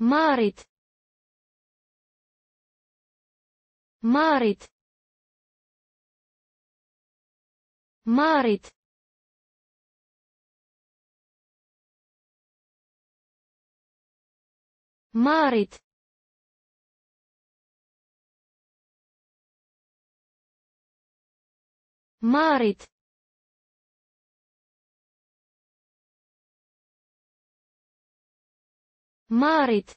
Maarit. Maarit. Maarit. Maarit. Maarit. Maarit.